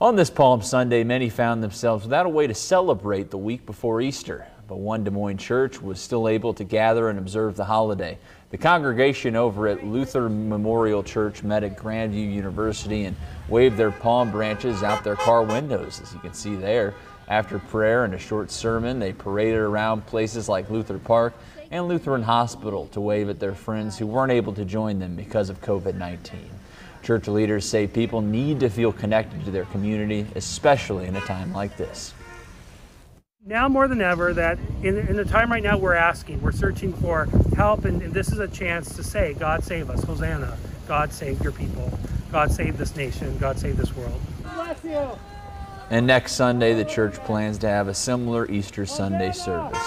On this Palm Sunday, many found themselves without a way to celebrate the week before Easter, but one Des Moines church was still able to gather and observe the holiday. The congregation over at Luther Memorial Church met at Grand View University and waved their palm branches out their car windows, as you can see there. After prayer and a short sermon, they paraded around places like Luther Park and Lutheran Hospital to wave at their friends who weren't able to join them because of COVID 19. Church leaders say people need to feel connected to their community, especially in a time like this. Now more than ever, that in, in the time right now we're asking, we're searching for help, and, and this is a chance to say, God save us, Hosanna, God save your people, God save this nation, God save this world. Bless you. And next Sunday, the church plans to have a similar Easter Sunday service.